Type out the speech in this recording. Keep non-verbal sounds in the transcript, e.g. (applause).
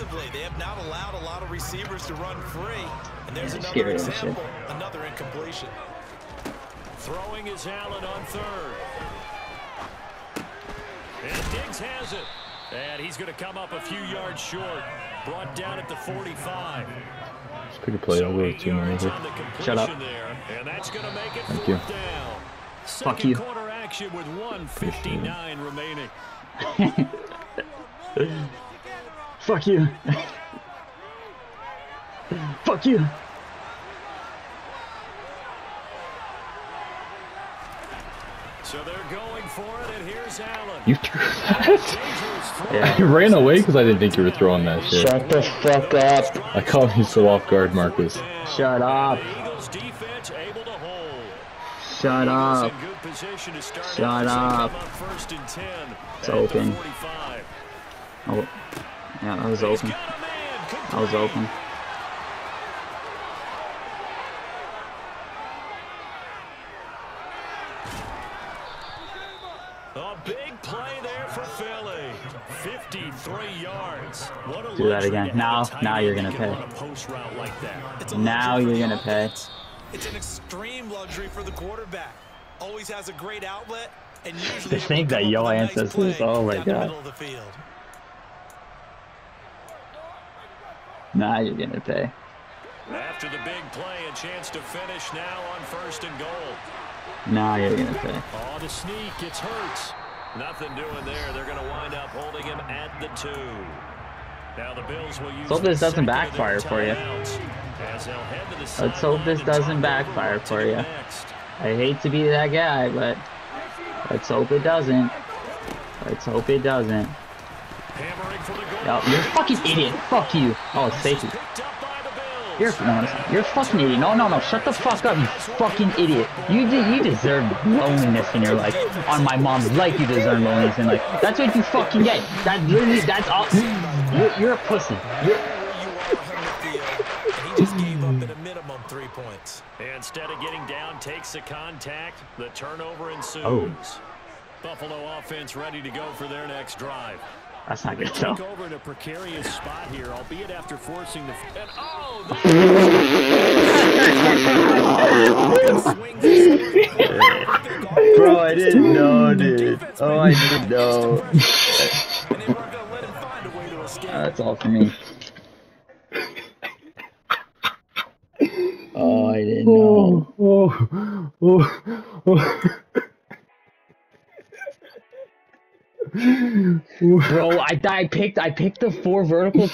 defensively, they have not allowed a lot of receivers to run free. And there's Yeah, another scary as example, another incompletion. Throwing is Allen on third. And Diggs has it. And he's going to come up a few yards short. Brought down at the 45. It's pretty play. I'll go with eight two more yards over. on the completion Shut up. There, and that's going to make it Thank you. down. Fuck you. quarter action with 159 remaining. (laughs) Fuck you. Fuck you. So they're going for it, and here's Allen. You threw that? Yeah. I ran away because I didn't think you were throwing that shit. Shut the fuck up. I caught you so off guard, Marcus. Shut up. The Eagles defense able to hold. Shut up. in good position to start Shut out as they up. come first and 10 It's open. Oh. Yeah, that was open. got. That was open. A big play there for Philly. 53 yards. What a Do that again. Now- now you're gonna pay. run a post route like that. It's Now you're gonna pay. It's an extreme luxury for the quarterback. Always has a great outlet, and usually The able to thing that come up your with a nice ancestors- play oh my the God. Middle of the field. Now you're gonna pay. After the big play, a chance to finish now on first and goal. Now you're gonna pay. Oh, the sneak. It's Hurts. Nothing doing there. They're going to wind up holding him at the two. Now the Bills will use Let's hope this doesn't second of their backfire for you. timeouts as they'll head to the Let's hope this doesn't backfire for you. next. I hate to be that guy, but let's hope it doesn't. Let's hope it doesn't. Hammering for the goal. No, you're a fucking idiot. Fuck you. Oh, it's safety. Picked up by the Bills. You're no, you're a fucking idiot. No, no, no. Shut the fuck up, you fucking idiot. You de- you deserve loneliness in your life. On my mom's life, you deserve loneliness in life. That's what you fucking get. That literally, that's all. You're, you're a pussy. You're, Where you are on the field, and he just gave up at a minimum three points. Instead of getting down, takes the contact. The turnover ensues. Oh. Buffalo offense ready to go for their next drive. That's not good though. Over in a precarious spot here, albeit after forcing the. And oh, (laughs) Bro, I didn't know, dude. Oh, I didn't know. And they weren't going to let him find a way to escape. That's all for me. Oh, I didn't know. Oh, oh, oh, oh. (laughs) Bro, I, I picked I picked the four verticals